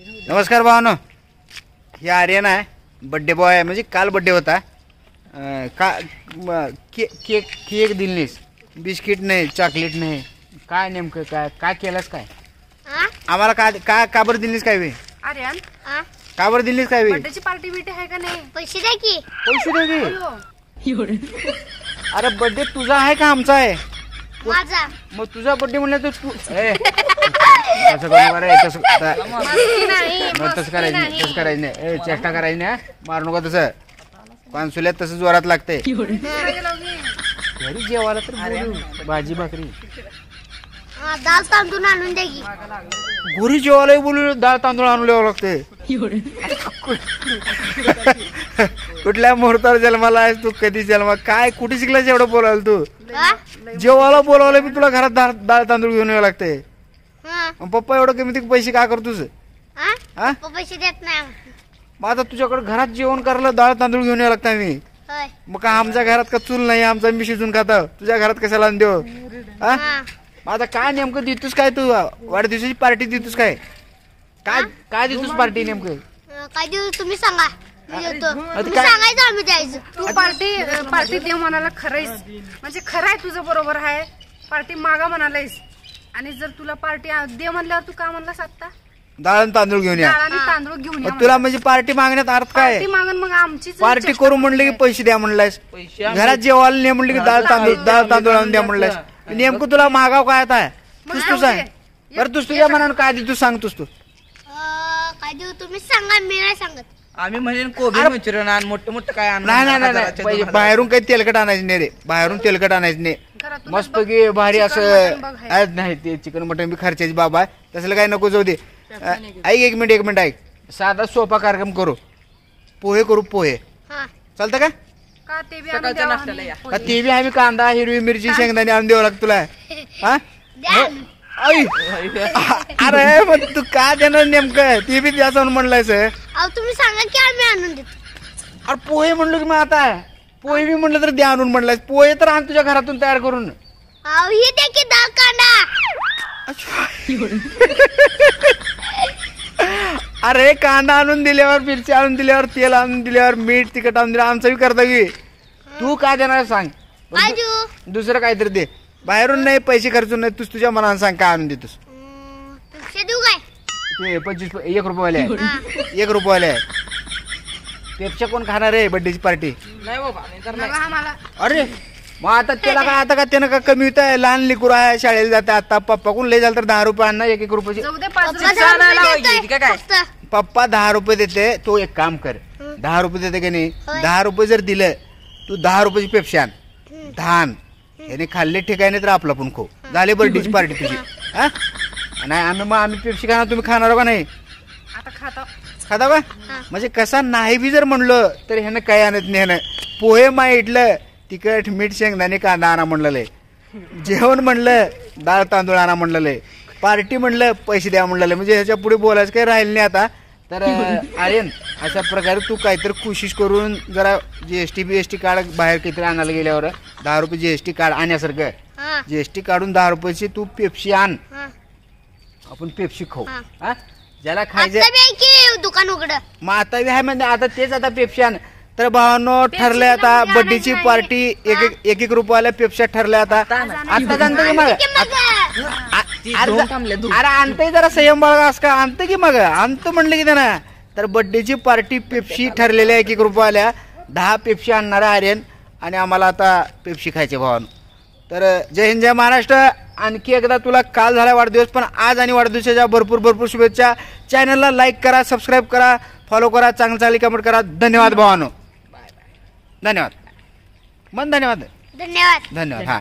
नमस्कार भावानो. हे आर्यन आहे. बड्डे बॉय आहे. म्हणजे काल बड्डे होता. अं, का म- के केक केक दिलनीस बिस्किट नाही चॉकलेट नाही. काय नेमकं काय काय केलंस काय? हा? आम्हाला का का का बरं दिलनीस काय वे आर्यन? हा? का बरं दिलनीस काय वे बर्थडेची पार्टी बिर्टी आहे का नाही? पैसे द्या की. पैसे दे की. हो. अरे बड्डे तुझा आहे का आमचा आहे? माझा. मग तुझा बड्डे म्हणलं तर तू ए, तसं करू बरं ए, तसं ता- मस्ती नाही मग तसं मस्ती करायचं नाही नाही. तसं करायचं नाही. ए, चेष्टा करायची नाही हा? मारू नका तसं. पानसुल्यात तसं जोरात लागते घरी जेवायला तर बोलू. भाजी भाकरी. हा, दाल तांदूळ आणून की. घरी जेवायला बोलू डाळ तांदूळ आणून लिहावं लागते कुठल्या मुहूर्तावर जन्माला आहेस तू? कधी जन्मा? काय कुठे शिकलास एवढं बोलायला तू? जेवायला बोलावलं मी तुला घरात डाळ डाळ तांदूळ घेऊन यावं लागते. हा? मग पप्पा एवढं कमी ते पैसे का करतोस? हा? पप्पा पैसे देत नाही मग आता तुझ्याकडे घरात जेवण करायला डाळ तांदूळ घेऊन यावं लागतं मी होय. मग का आमच्या घरात का चूल नाही आमचा मी शिजून खाता. तुझ्या घरात कशाला आणून देऊ? हा? मग आता काय नेमकं देतोस काय तू? वाढदिवसाची पार्टी देतोस काय? काय काय देतोस पार्टी नेमकं? अं, काय देऊ तुम्ही सांगा. मी सांगायचं आम्ही द्यायचं तू पार्टी पार्टी दे म्हणाला खरंयस. म्हणजे खरं आहे तुझं बरोबर आहे. पार्टी मागा म्हणालायस. आणि जर तुला पार्टी दे म्हणल्यावर तू का म्हणलास आता डाळ आणि तांदूळ घेऊन या. आणि तांदूळ घेऊन या मग तुला म्हणजे पार्टी मागण्यात अर्थ काय? पार्टी मागून मग आमचीच पार्टी करू म्हणले की पैसे द्या म्हणलायस. घरात जेवायला नाही म्हणले की डाळ तांदूळ डाळ तांदूळ आणून द्या म्हणलायस. नेमकं तुला मागाव काय आता? तुझ तुझ आहे बरं तुझ तुझ्या मनानं काय दे तू सांग तुझ तू. अं, काय देऊ तुम्ही? सांगा मी नाही सांगत. आम्ही म्हणेन कोबी मंचुरियन आण मोठं मोठं काय आण नाही हजार. बाहेरून काही तेलकट आणायचं नाही रे. बाहेरून तेलकट आणायचं नाही. घरातूनच मस्त बघ. की भारी असं नाही ते चिकन मटन बी खर्चाची बाबा. आहे तसलं काही नको जाऊ दे. ऐक एक मिनिट एक मिनिट ऐक. साधा सोपा कार्यक्रम करू. पोहे करू पोहे. हा. चालतं का? का ते बी सकाळच्या नाश्त्याला आम्ही. या. का ते बी आम्ही कांदा हिरवी मिरची शेंगदाणे आणून द्यावं लागतं तुला. हा? द्या. आई. अरे मग तू का देणार नेमकं? ते बी द्यायचं म्हणून म्हणलायस. अहो तुम्ही सांगा की आम्ही आणून देतो. पोहे म्हणलो की मग आता पोहे बी म्हणलं तर द्या आणून म्हणलायस. पोहे तर आण तुझ्या घरातून तयार करून. अहो ही द्या की दाल कांदा अरे कांदा आणून दिल्यावर मिरची आणून दिल्यावर तेल आणून दिल्यावर मीठ तिखट आणून दिल्यावर आमचं बी करता की. तू काय देणार सांग. दुसरं काहीतरी दे. बाहेरून नाही पैसे खर्चून नाही तूच तुझ्या मनानं सांग काय आणून देतोस. ते पंचवीस एक रुपयावाले आहे. हा एक रुपयावाले आहे. पेपच्या कोण खाणार आहे बर्थडेची पार्टी? नाही बाबा नाही तर नाही. बघा आम्हाला. अरे मग आता त्याला काय आता का त्यानं का कमी होत आहे लहान लिकूर आहे शाळेला जाते आता. पप्पा कोण लय झालं तर दहा रुपये आणणार एक एक रुपयाचे. जाऊ दे पाच पप्पा रुपये. आणायला काय? फक्त. पप्पा दहा रुपये देते तो एक काम कर. दहा रुपये देते का नाही. दहा रुपये जर दिलं तू दहा रुपयाची पेप्सी आण. धान. याने खाल्ले ठिकाणी तर आपला पण खो झाले बर्थडेची पार्टी तुझी. हा? नाही आम्ही मग आम्ही पेप्सी खाणार तुम्ही खाणार हो का नाही? आता खाता. खाता का म्हणजे कसा नाही बी जर म्हणलं तर ह्यानं काय आणत नाही ह्यानं. पोहे माहितलं तिखट मीठ शेंगदाणे कांदा आणा म्हणलेलं. जेवण म्हणलं डाळ तांदूळ आणा म्हणलेलं. पार्टी म्हणलं पैसे द्या म्हणलेलं. म्हणजे ह्याच्या पुढे बोलायचं काही राहिलं नाही आता. तर आर्यन अशा प्रकारे तू काहीतरी कोशिश करून जरा जीएसटी बीएसटी कार्ड बाहेर काहीतरी आणायला गेल्यावर दहा रुपये जीएसटी कार्ड आणण्यासारखं जीएसटी काढून दहा रुपयाची तू पेप्सी आण. आपण पेप्सी खाऊ हा. हा? ज्याला खायचं आता बी आहे की दुकान उघड. मग आता बी आहे म्हणजे आता तेच आता पेप्शान तर भावानो ठरलंय आता पेप्सीला बड्डेची आणायचं पार्टी एक एक एक एक रुपयाला पेप्शा ठरल्या आता. आता जाणतं की मग? आ- ती. अरे आणतंय जरा संयम बाळगा असं का? आणतं की मग? आणतं म्हणलं की त्यानं. तर बड्डेची पार्टी पेप्सी ठरलेल्या एक एक रुपयाला. दहा पेप्सी आणणारा आर्यन आणि आम्हाला आता पेप्सी खायचे भावानो. तर जय हिंद जय महाराष्ट्र. आणखी एकदा तुला काल झाला वाढदिवस पण आज आणि वाढदिवसाच्या भरपूर भरपूर शुभेच्छा. चॅनलला लाईक करा सबस्क्राईब करा फॉलो करा चांगली चांगली कमेंट करा. धन्यवाद भावानो. धन्यवाद. मन धन्यवाद. धन्यवाद. धन्यवाद हा.